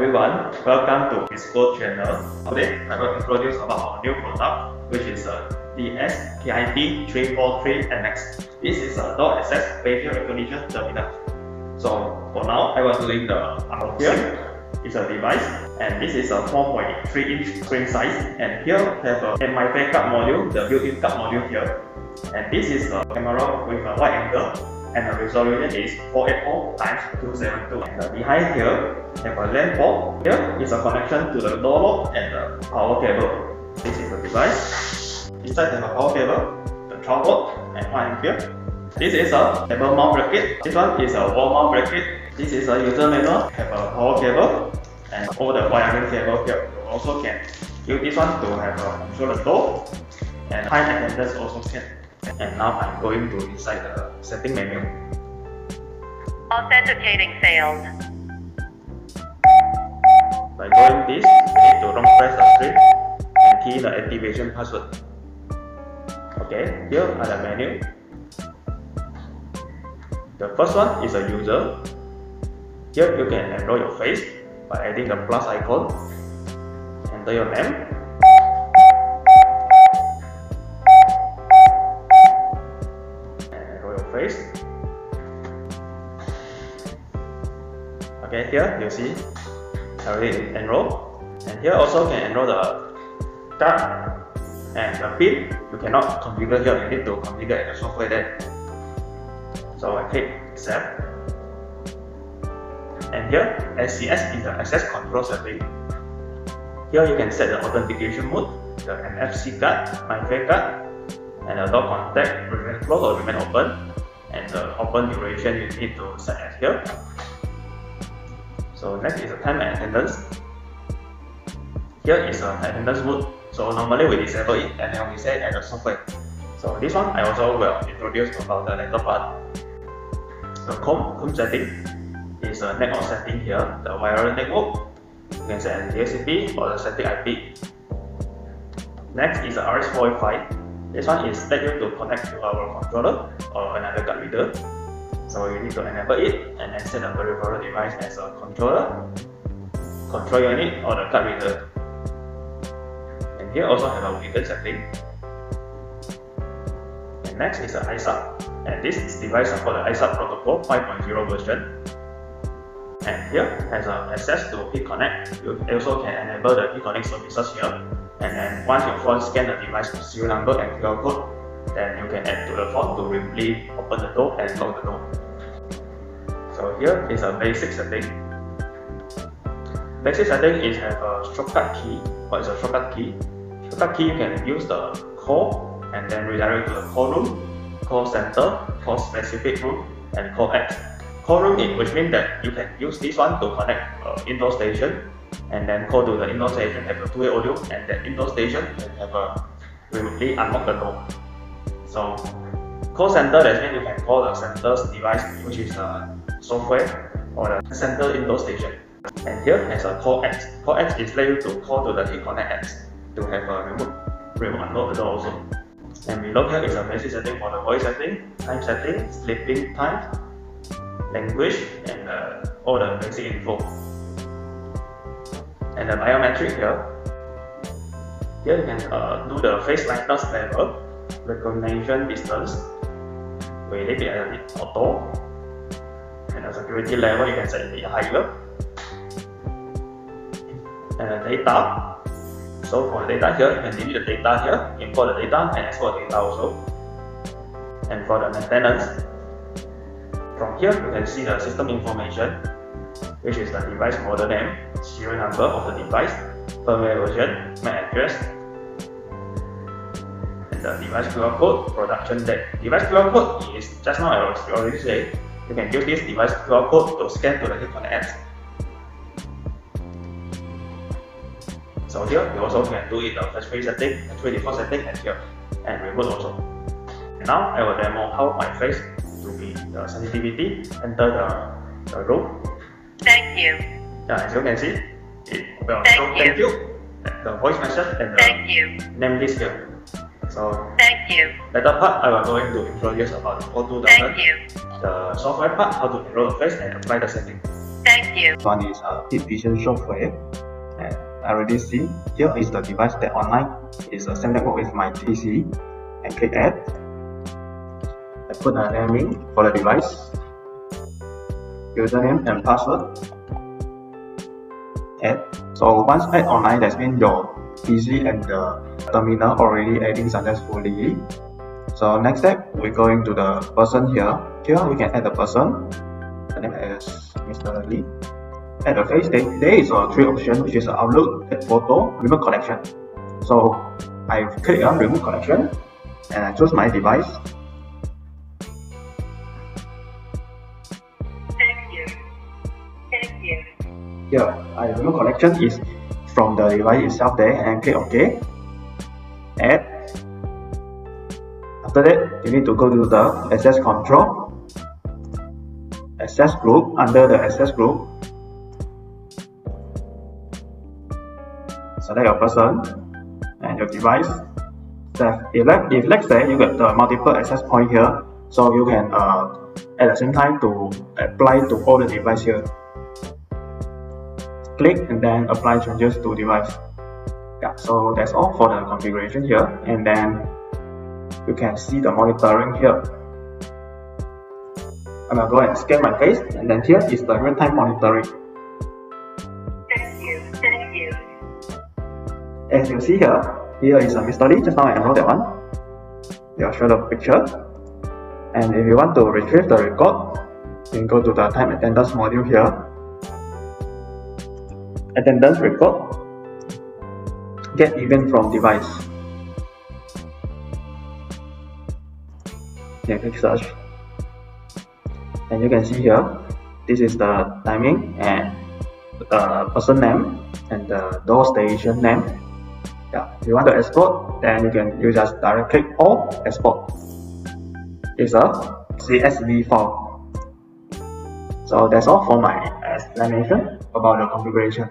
everyone, welcome to Viskou channel. Today I will introduce about our new product which is uh, a DS-K1T343MX. This is a door access facial recognition terminal. So for now I was doing the unboxing. It's a device and this is a 4.3 inch screen size and here we have a MIFARE card module, the built-in card module here. And this is a camera with a wide angle and the resolution is 480 times 272 and uh, behind here have a lamp port here is a connection to the door lock and the power cable. This is the device. Inside have a power cable the tripod and one here. This is a table mount bracket. This one is a wall mount bracket. This is a user manual. Have a power cable and all the wiring cable here. You also can use this one to have a control the door. And high attendance also can and now I'm going to inside the setting menu. Authenticating failed. By going this, you need to long press the screen and key the activation password. Okay, here are the menu. The first one is a user. Here you can enroll your face by adding the plus icon. Enter your name face. Okay, here you see I already enroll. And here also can enroll the card and the PIN. You cannot configure here, you need to configure in the software there. So I click accept. And here ACS is the access control setting. Here you can set the authentication mode, the NFC card, MIFARE card, and the door contact remain closed or remain open and the open duration you need to set as here. So next is the time and attendance. Here is an attendance mode. So normally we disable it and then we set at the software. So this one I also will introduce about the later part. The COM, COM setting is a network setting here, the wireless network. You can set as DHCP or the static IP. Next is the RS485 this one is let you to connect to our controller or another card reader. So you need to enable it and then set the peripheral device as a controller, control unit or the card reader. And here also have a weekend setting. And next is the ISUP. And this device called the ISUP protocol 5.0 version. And here has a access to Hik-Connect. You also can enable the Hik-Connect services here and then once your phone scan the device serial number and QR code, then you can add to the phone to really open the door and lock the door. So here is a basic setting. Basic setting is have a shortcut key. What is a shortcut key? Shortcut key you can use the call and then redirect to the call room, call center, call specific room, and call X. Call room in which means that you can use this one to connect uh, indoor station and then call to the indoor station, have a two-way audio, and that indoor station have a remotely unlock the door. So call center that means you can call the center's device, which is a software or the center indoor station. And here has a call X. Call X is let you to call to the Connect X to have a remote remote unlock the door also. And below here is a basic setting for the voice setting, time setting, sleeping time, language, and uh, all the basic info and the biometric here. Here you can uh, do the face likeness level, recognition distance, we leave it at auto, and the security level you can set it higher. And the data, so for the data here, you can delete the data here, import the data and export the data also. And for the maintenance, from here you can see the system information which is the device model name, serial number of the device, firmware version, MAC address, and the device QR code, production date. Device QR code is just now I already said, you can use this device QR code to scan to the Hik-Connect apps. So here you also can do it the factory setting, factory default setting and here, and remote also. Now I will demo how my face to be the sensitivity, enter the, the room you. Yeah, as you can see, it thank show you. thank you, the voice message and the thank you. name list here. So thank you. later part, I will going to introduce about how to Thank you. the software part, how to enroll the face and apply the setting. Thank you. you. One is uh, Hikvision software. And I already see here is the device that online is a same network with my PC and click add. I put a naming for the device, username and password. So once add online, that means your PC and the terminal already adding successfully. So next step, we're going to the person here. Here we can add the person. The name is Mr. Lee. At the face, there, there is a three option which is Outlook, add photo, remote connection. So I click on remote connection and I choose my device. Thank you. Thank you. Here, I remote connection is from the device itself there and click OK. Add. After that, you need to go to the access control, access group. Under the access group, select your person and your device. If, let, if let's say you get the multiple access point here, so you can uh, at the same time to apply to all the device here. Click and then apply changes to device. Yeah, so that's all for the configuration here, and then you can see the monitoring here. I'm gonna go and scan my face, and then here is the real-time monitoring. Thank you. Thank you. As you see here, here is a Mr. Lee, just now I enrolled that one. They'll show the picture. And if you want to retrieve the record, you can go to the time attendance module here. Attendance record. Get event from device. Yeah, click search. And you can see here, this is the timing and the person name and the door station name yeah, if you want to export, then you can use just direct click or export. It's a CSV file. So that's all for my explanation about the configuration.